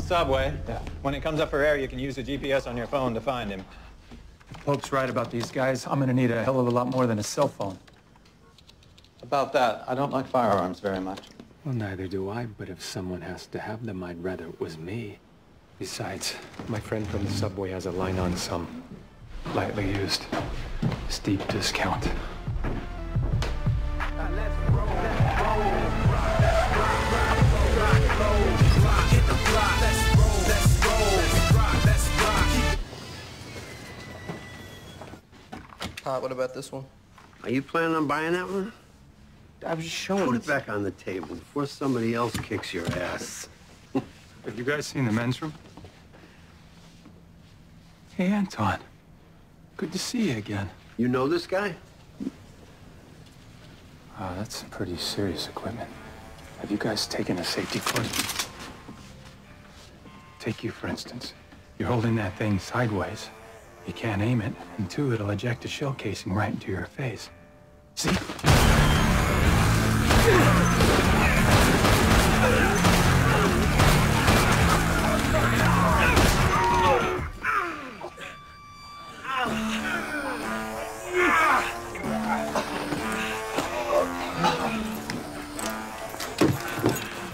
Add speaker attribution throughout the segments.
Speaker 1: the subway.
Speaker 2: Yeah.
Speaker 1: When it comes up for air, you can use the GPS on your phone to find him.
Speaker 2: Pope's right about these guys. I'm gonna need a hell of a lot more than a cell phone.
Speaker 1: About that, I don't like firearms very much.
Speaker 3: Well, neither do I, but if someone has to have them, I'd rather it was me. Besides, my friend from the subway has a line on some lightly used, steep discount.
Speaker 4: Hot, what about this one?
Speaker 5: Are you planning on buying that one?
Speaker 4: I was just showing
Speaker 5: Put it back on the table before somebody else kicks your ass.
Speaker 2: Have you guys seen the men's room? Hey, Anton. Good to see you again.
Speaker 5: You know this guy?
Speaker 2: Oh, that's some pretty serious equipment. Have you guys taken a safety course? Take you, for instance. You're holding that thing sideways. You can't aim it, and two, it'll eject a shell casing right into your face. See?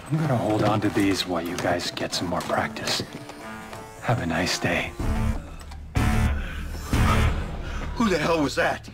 Speaker 2: I'm gonna hold on to these while you guys get some more practice. Have a nice day.
Speaker 5: Who the hell was that?